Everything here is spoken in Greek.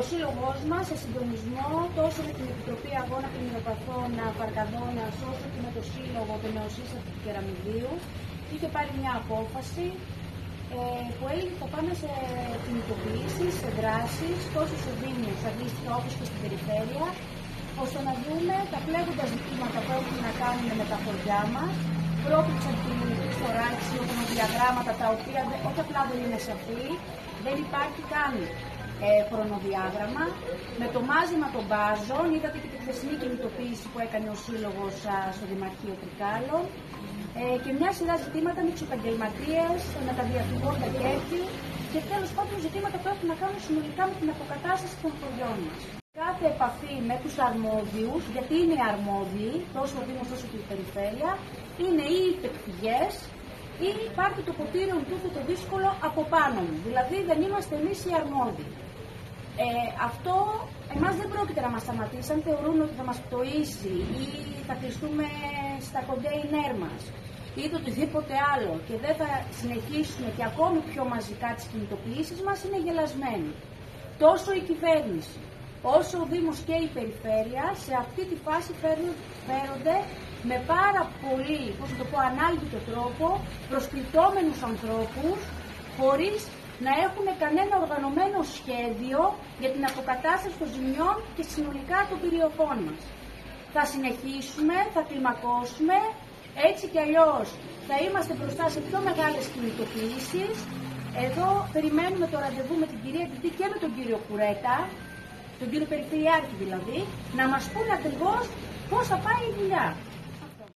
ο σύλλογό μας, σε συντονισμό τόσο με την Επιτροπή Αγώνα Πλημμυροπαθών Παρκαδόνα, όσο και με το Σύλλογο των Νεοσύστατων του Κεραμιδίου, είχε πάρει μια απόφαση ε, που έλεγε ότι θα πάμε σε κινητοποιήσεις, σε δράσεις, τόσο σε Δήμου, αντίστοιχα όπω και στην περιφέρεια, ώστε να δούμε τα πλέγοντα ζητήματα που έχουν να κάνουν με τα χωριά μας, πρόκειψαν την ελληνική στοράξη, διαγράμματα τα οποία όχι απλά δεν είναι σαφή, δεν υπάρχει καν ε, χρονοδιάγραμμα. Με το μάζιμα των μπάζων, είδατε και τη χθεσινή κινητοποίηση που έκανε ο Σύλλογος στο Δημαρχείο Τρικάλων ε, και μια σειρά ζητήματα με τους επαγγελματίες, με τα διαφυγόντα κέρδη και τέλος πάντων ζητήματα που έχουν να κάνουν συνολικά με την αποκατάσταση των χωριών μας. Κάθε επαφή με τους αρμόδιους, γιατί είναι αρμόδιοι, τόσο ο Δήμο όσο και η Περιφέρεια, είναι ή υπεκφυγέ ή υπάρχει το ποτήριο τούτο το δύσκολο από πάνω μου. Δηλαδή δεν είμαστε εμείς οι αρμόδιοι. Ε, αυτό εμάς δεν πρόκειται να μας σταματήσει αν θεωρούν ότι θα μας πτωίσει ή θα κλειστούμε στα κοντέινέρ μας ή το οτιδήποτε άλλο και δεν θα συνεχίσουμε και ακόμη πιο μαζικά τις κινητοποιήσεις μας είναι γελασμένοι. Τόσο η κυβέρνηση όσο ο Δήμος και η Περιφέρεια σε αυτή τη φάση φέρονται με πάρα πολύ, πώς το πω, ανάλυτο τρόπο προσκλητόμενους ανθρώπους χωρίς να έχουν κανένα οργανωμένο σχέδιο για την αποκατάσταση των ζημιών και συνολικά των περιοχών μας. Θα συνεχίσουμε, θα κλιμακώσουμε, έτσι κι αλλιώς θα είμαστε μπροστά σε πιο μεγάλες κινητοποιήσεις. Εδώ περιμένουμε το ραντεβού με την κυρία Τιτή και με τον κύριο Κουρέτα, τον κύριο Περιφερειάρχη δηλαδή, να μας πούνε ακριβώς πώς θα πάει η δουλειά.